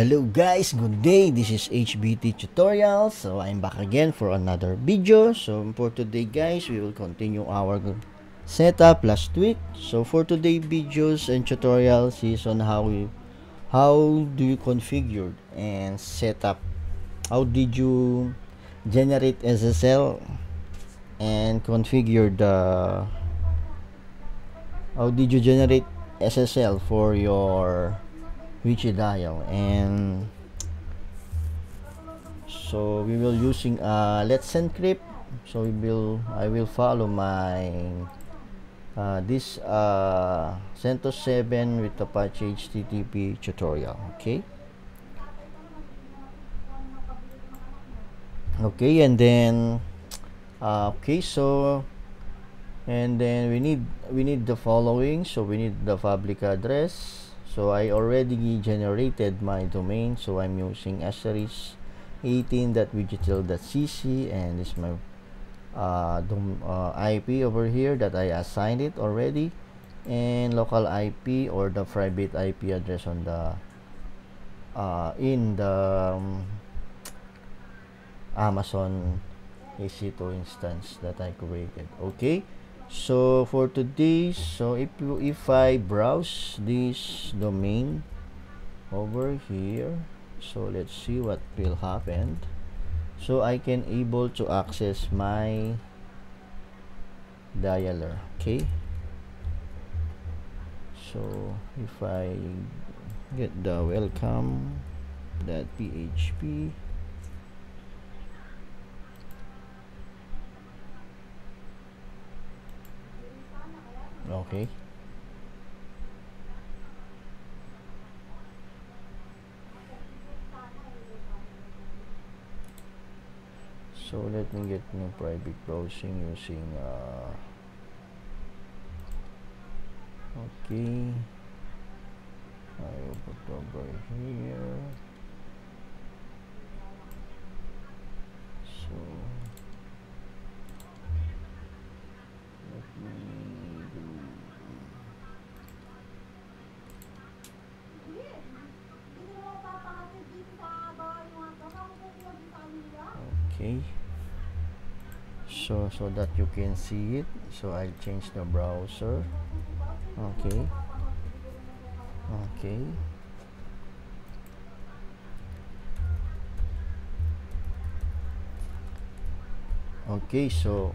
Hello guys, good day. This is HBT Tutorial. So I'm back again for another video. So for today guys, we will continue our setup last week. So for today videos and tutorials is on how you how do you configure and set up how did you generate SSL and configure the how did you generate SSL for your Vicidial. And so we will using uh, let's encrypt so we will I will follow my uh, this uh, CentOS 7 with Apache HTTP tutorial okay? Okay and then uh, okay so and then we need we need the following. So we need the public address so I already generated my domain. So I'm using asterisk 18.wigitel.cc and this is my uh, dom uh, IP over here that I assigned it already. And local IP or the private IP address on the uh, in the um, Amazon EC2 instance that I created. Okay so for today so if you if i browse this domain over here so let's see what will happen. So i can able to access my dialer okay? So if i get the welcome that php okay. So let me get new private browsing using uh, okay. I will put over here. So let me so so that you can see it. So I change the browser. Okay. Okay. Okay so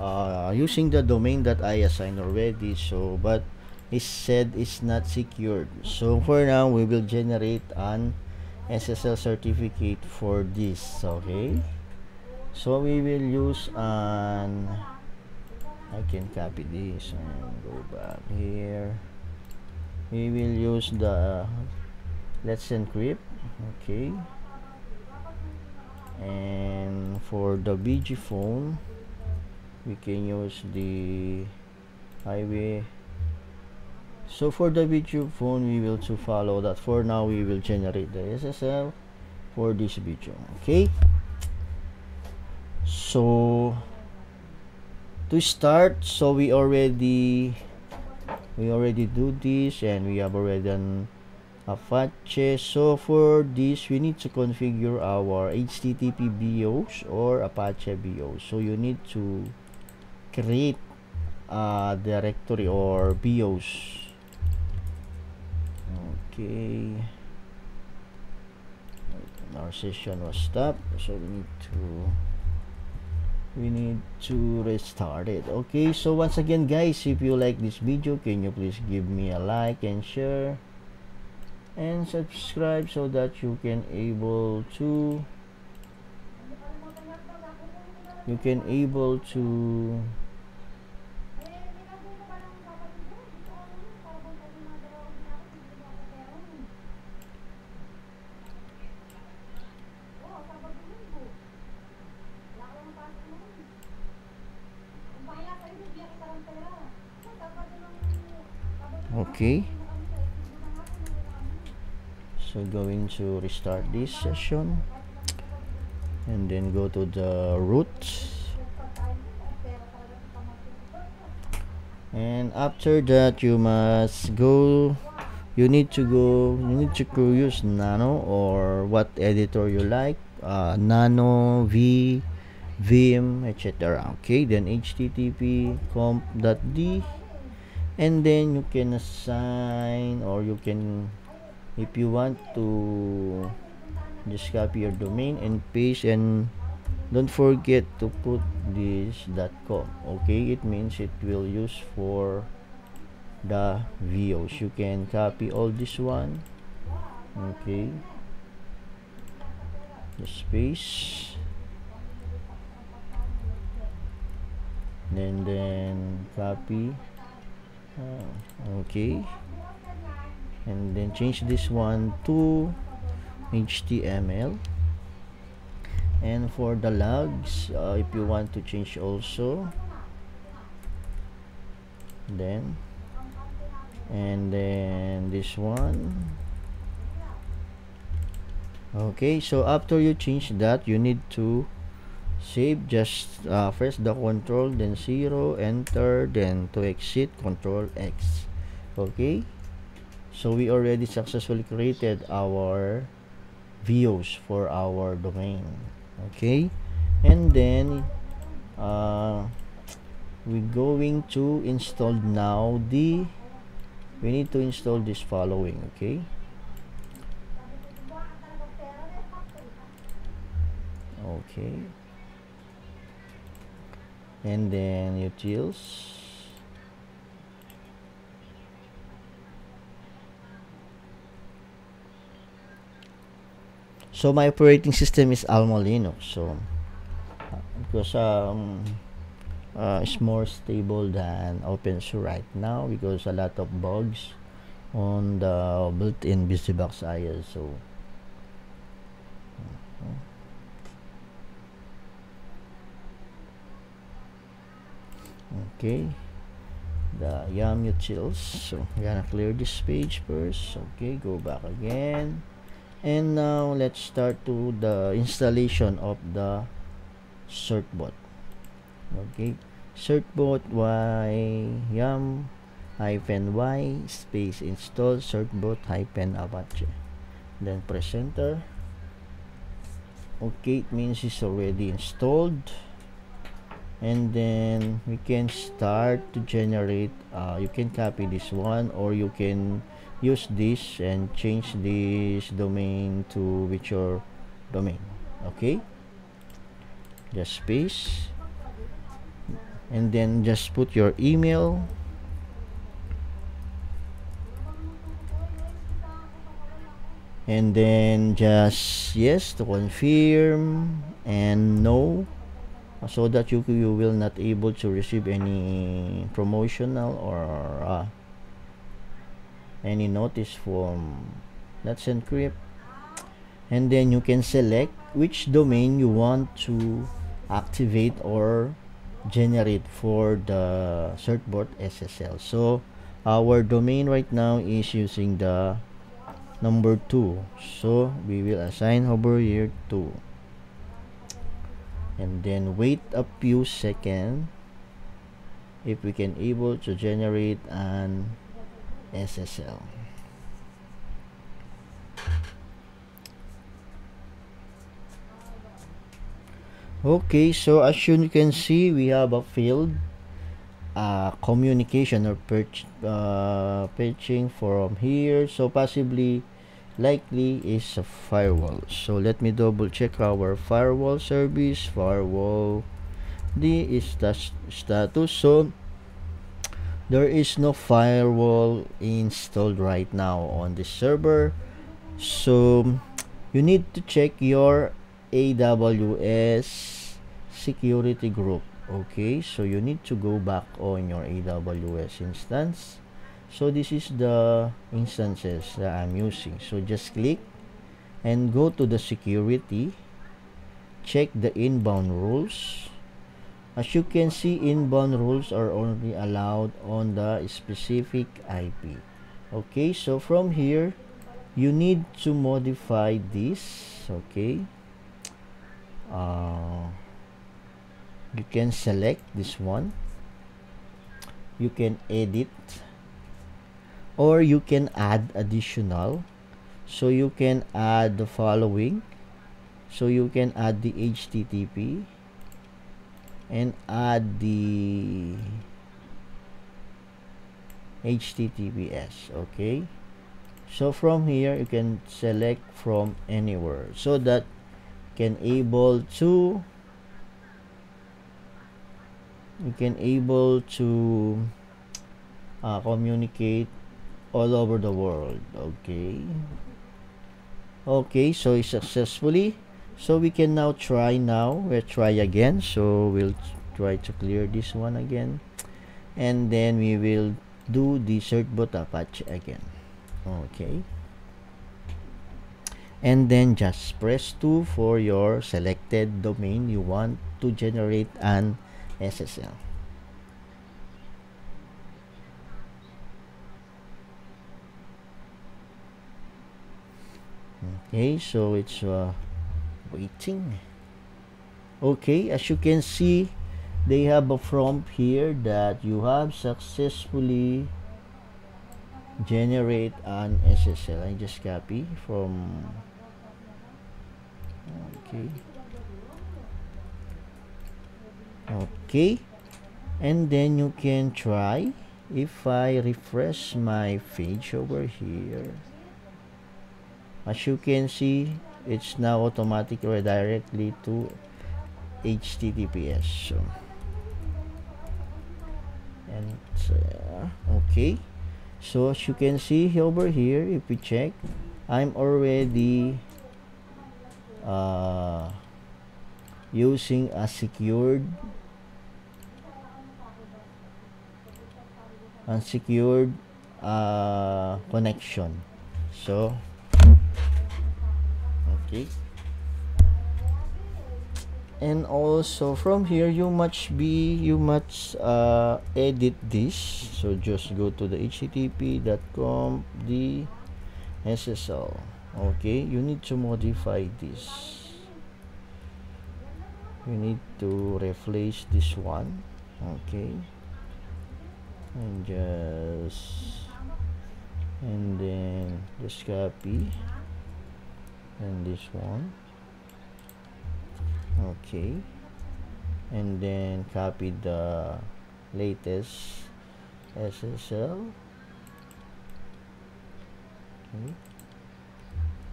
uh, using the domain that I assigned already so but it said it's not secured. So for now we will generate an SSL certificate for this okay so we will use an I can copy this and go back here. We will use the let's encrypt. Okay. And for the ViciPhone we can use the highway. So for the ViciPhone we will to follow that. For now we will generate the SSL for this video okay so to start so we already we already do this and we have already done Apache. So for this we need to configure our HTTP BIOS or Apache BIOS so you need to create a directory or BIOS okay. Our session was stopped so we need to we need to restart it. Okay so once again guys if you like this video can you please give me a like and share and subscribe so that you can able to you can able to so going to restart this session and then go to the root and after that you must go you need to go you need to use nano or what editor you like uh, nano v vim etc okay then http comp.d and then you can assign or you can if you want to just copy your domain and paste and don't forget to put this .com okay? It means it will use for the views. You can copy all this one okay? The space. And then copy. Uh, okay and then change this one to HTML and for the logs uh, if you want to change also then and then this one. Okay so after you change that you need to save just uh, first the control then 0 enter then to exit control X. Okay so we already successfully created our views for our domain. Okay? And then uh, we're going to install now the we need to install this following okay? Okay. And then utils so my operating system is Alma Linux so because um uh, is more stable than OpenSUSE right now because a lot of bugs on the built-in BusyBox ISO. Okay, the YAM utils. So we're gonna clear this page first. Okay, go back again. And now let's start to the installation of the certbot okay. Certbot y yum hyphen y space install certbot hyphen apache. Then press enter. Okay it means it's already installed. And then we can start to generate uh, you can copy this one or you can use this and change this domain to which your domain okay? Just space. And then just put your email. And then just yes to confirm and no so that you, you will not able to receive any promotional or uh, any notice from let's encrypt and then you can select which domain you want to activate or generate for the certbot SSL so our domain right now is using the number 2 so we will assign over here 2 and then wait a few seconds if we can able to generate an SSL okay so as you can see we have a field uh, communication or perch, uh, patching from here. So possibly likely is a firewall. So let me double check our firewall service. Firewall D is the status. So there is no firewall installed right now on this server. So you need to check your AWS security group okay? So you need to go back on your AWS instance. So this is the instances that I'm using. So just click and go to the security. Check the inbound rules as you can see inbound rules are only allowed on the specific IP okay so from here you need to modify this okay? Uh, you can select this one. You can edit. Or you can add additional. So you can add the following. So you can add the http and add the https okay? So from here you can select from anywhere. So that can able to you can able to uh, communicate all over the world okay? Okay so successfully so we can now try now. We'll try again. So we'll try to clear this one again. And then we will do the certbot apache again. Okay. And then just press 2 for your selected domain you want to generate an SSL okay so it's uh, waiting. Okay as you can see they have a prompt here that you have successfully generate an SSL I just copy from okay. Okay and then you can try if I refresh my page over here. As you can see it's now automatically directly to HTTPS so and uh, okay. So as you can see over here if we check I'm already uh, using a secured unsecured uh, connection. So okay. And also from here you must be you must uh, edit this. So just go to the http.com the ssl okay you need to modify this. You need to replace this one. Okay. And just and then just copy and this one. Okay. And then copy the latest SSL okay.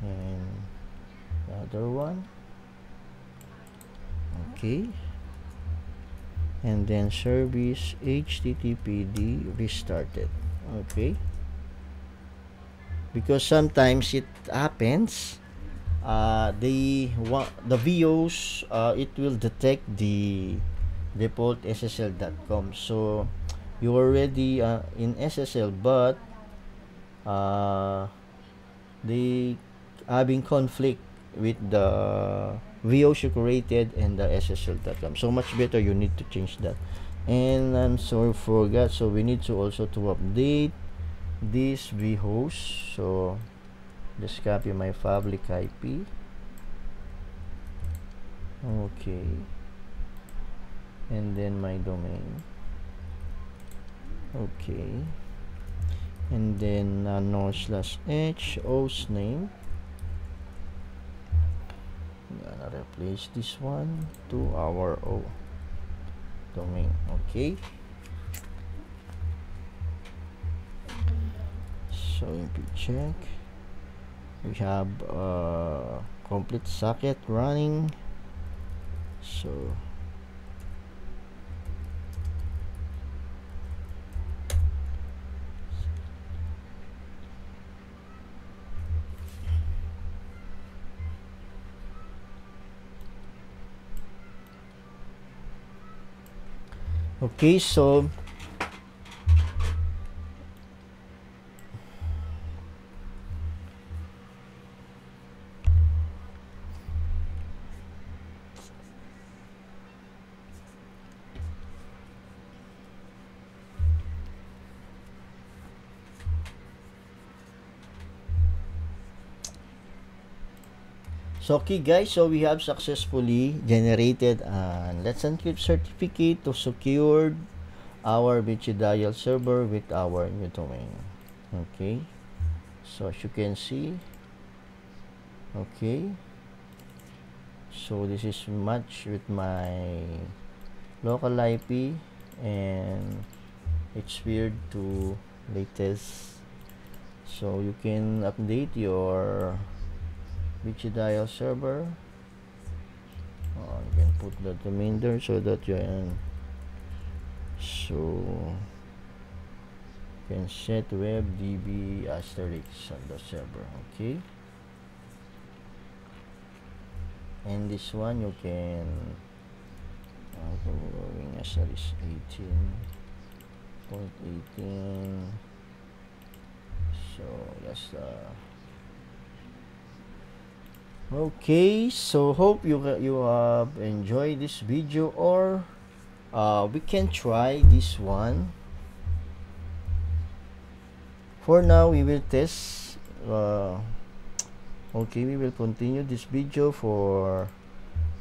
And the other one. Okay. And then service httpd restarted. Okay. Because sometimes it happens uh, the the VOs uh, it will detect the default SSL.com so you already uh, in SSL but uh, they having conflict with the VOs you created and the SSL.com so much better you need to change that. And I'm sorry for that. So we need to also to update this vhost so just copy my public IP okay and then my domain. Okay and then uh, no slash h host name. I'm gonna replace this one to our o domain. Okay so if you check we have a complete socket running. So okay so So okay guys, so we have successfully generated an Let's Encrypt certificate to secure our Dial server with our new domain. okay. So as you can see okay. So this is match with my local IP and it's paired to latest. So you can update your BG dial server. Uh, you can put the domain there so that you can so you can set web db asterisk on the server okay? And this one you can uh, going asterisk 18.18 so yes uh, okay so hope you you have enjoyed this video or uh, we can try this one. For now we will test uh, okay we will continue this video for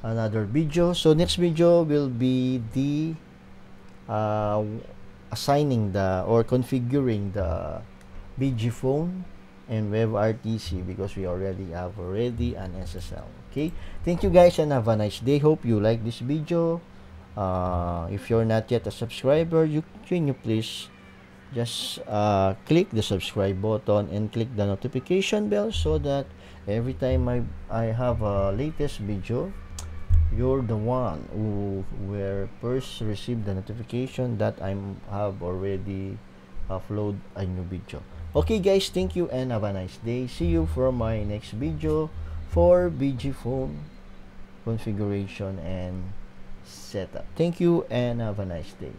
another video. So next video will be the uh, assigning the or configuring the ViciPhone and WebRTC because we already have already an SSL okay? Thank you guys and have a nice day. Hope you like this video. Uh, if you're not yet a subscriber you can you please just uh, click the subscribe button and click the notification bell so that every time I, I have a latest video you're the one who will first receive the notification that I have already upload a new video okay guys thank you and have a nice day. See you for my next video for BG phone configuration and setup. Thank you and have a nice day